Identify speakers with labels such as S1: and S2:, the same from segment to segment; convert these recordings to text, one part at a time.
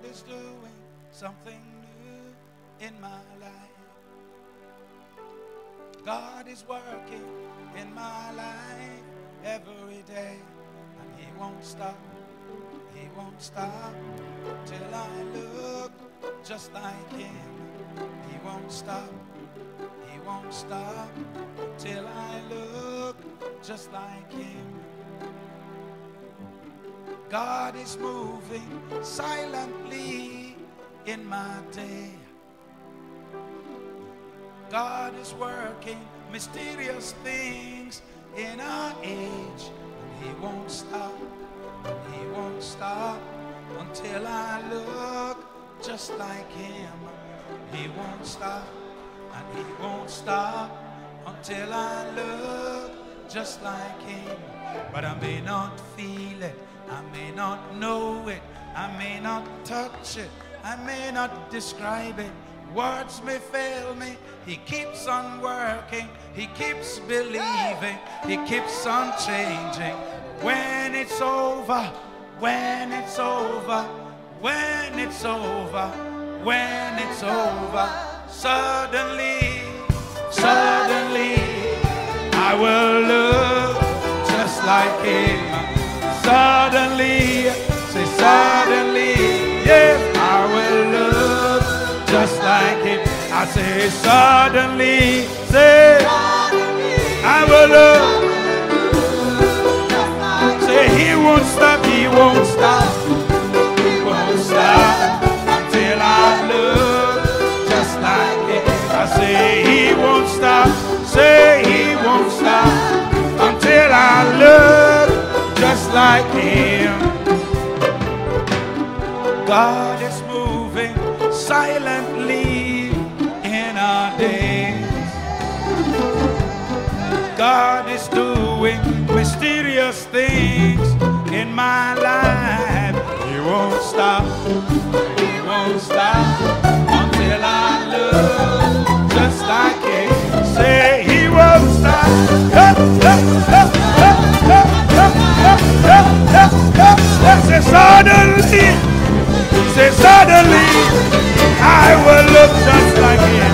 S1: God is doing something new in my life. God is working in my life every day, and He won't stop. He won't stop till I look just like Him. He won't stop. He won't stop till I look just like Him. God is moving silently in my day. God is working mysterious things in our age. And He won't stop. He won't stop until I look just like Him. He won't stop. And He won't stop until I look just like Him. But I may not feel it. I may not know it. I may not touch it. I may not describe it. Words may fail me. He keeps on working. He keeps believing. He keeps on changing. When it's over, when it's over, when it's over, when it's over, suddenly, suddenly, I will look just like him. Suddenly, say suddenly, yes, I will look just like him. I say suddenly, say I will look. Say he won't stop, he won't stop, like him. God is moving silently in our days. God is doing mysterious things in my life. He won't stop, he won't stop until I look suddenly, say suddenly, I will look just like him.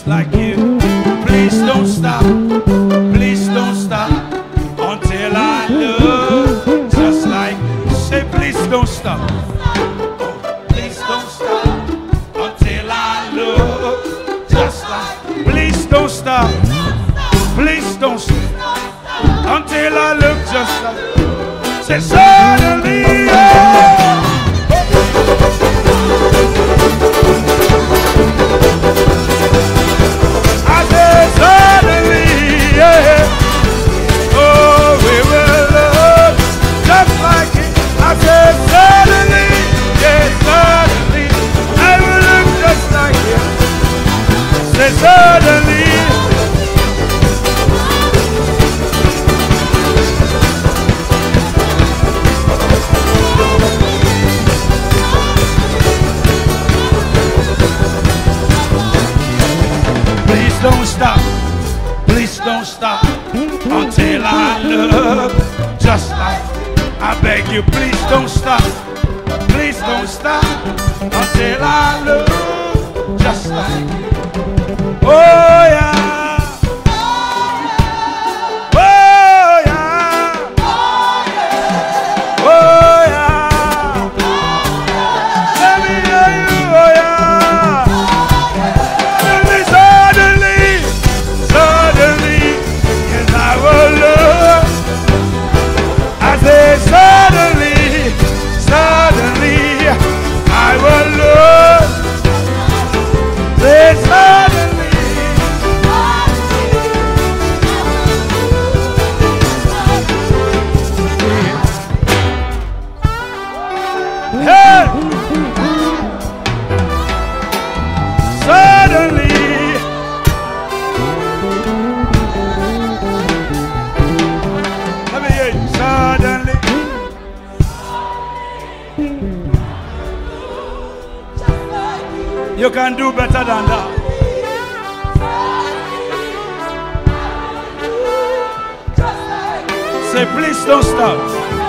S1: Just like you. Please don't stop. Please don't stop until I look just like. you. Say, please don't stop. Oh, please don't stop until I look just like. Please don't stop. Please don't stop until I look just like. Say, suddenly. Don't stop. Please don't stop until I love just like. I beg you, please don't stop. Please don't stop until I love just like. You can do better than that. Say, please don't stop.